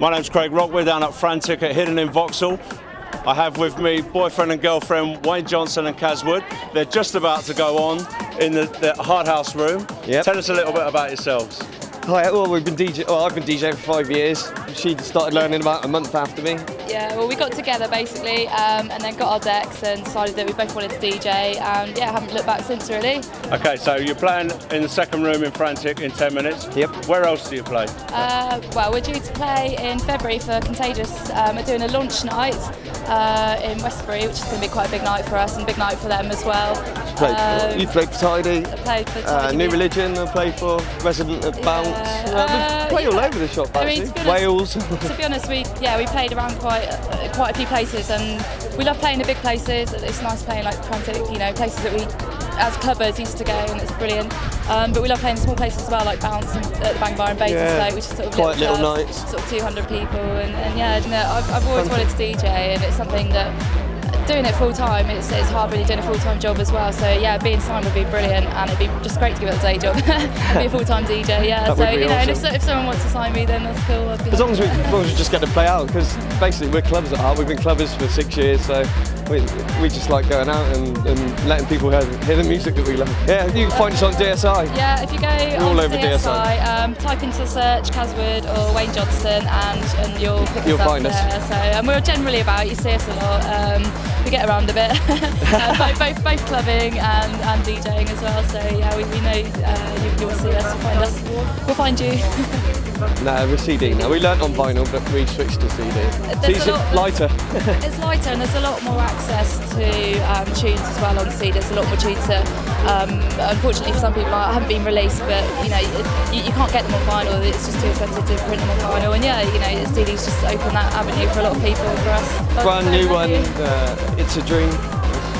My name's Craig Rock. We're down at Frantic at Hidden in Vauxhall. I have with me boyfriend and girlfriend Wain Johnstone and Caz Wood. They're just about to go on in the, the Hard House room. Yep. Tell us a little bit about yourselves. Hi, well, we've been DJ. Well, I've been DJing for five years. She started learning about a month after me. Yeah, well, we got together basically, um, and then got our decks and decided that we both wanted to DJ, and yeah, haven't looked back since really. Okay, so you're playing in the second room in Frantic in 10 minutes. Yep. Where else do you play? Uh, well, we're due to play in February for Contagious. Um, we're doing a launch night uh, in Westbury, which is going to be quite a big night for us and a big night for them as well. Played, Um, you played for Tidy. I played for Uh, New Religion, I played for Resident of Bounce. Yeah, uh, we play all yeah. over the shop, I mean, to honest- Wales. to be honest, we yeah we played around quite uh, quite a few places, and we love playing the big places. It's nice playing like frantic, you know, places that we as clubbers used to go, and it's brilliant. Um, but we love playing small places as well, like Bounce and at the Bang Bar and Yeah. Basingstoke, which is sort of Quite little clubs, nights. sort of 200 people, and, and yeah, you know, I've, I've always wanted to DJ, and it's something that. Doing it full time, it's, it's hard really doing a full time job as well. So yeah, being signed would be brilliant, and it'd be just great to give it a day job, be a full time DJ. Yeah, so you know, and if, if someone wants to sign me, then that's cool. As long as we, as long as we just get to play out, because basically we're clubbers at heart. We've been clubbers for six years, so we, we just like going out and, and letting people hear, hear the music that we love. Yeah, you can find us on DSI. Yeah, if you go all on over DSI, um, type into the search Caz Wood or Wain Johnstone, and, and you'll pick You'll us up find us. there. So, and we're generally about. You see us a lot. Um, we get around a bit, uh, both, both both clubbing and, and DJing as well. So yeah, we, we know uh, you, you'll see us, find us, we'll find you. No, we're CD now. We learnt on vinyl, but we switched to CD. There's lot- lighter. it's lighter and there's a lot more access um, tunes as well on CD. There's a lot more tunes that, um, unfortunately, for some people, haven't been released, but you know, you, you can't get them on vinyl. It's just too expensive to print them on vinyl. And yeah, you know, CD's just open that avenue for a lot of people. For us, Brand so new one. Uh, it's a dream.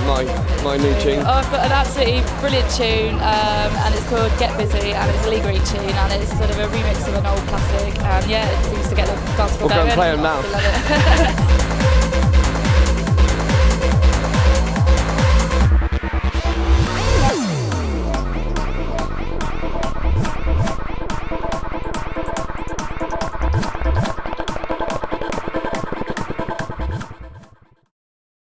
My my new tune. Oh, I've got an absolutely brilliant tune, um, and it's called Get Busy, and it's a Lee Green tune, and it's sort of a remix of an old classic. And yeah, it seems to get the dance floor We'll go and going. play 'em now. I love it.